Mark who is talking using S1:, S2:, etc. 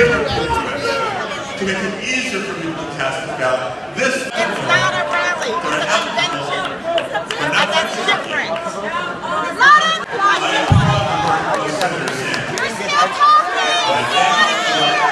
S1: different to make it easier for people to cast the ballot. This it's not a rally. It's an convention. And that's different. Not different. You're still talking. You want to hear.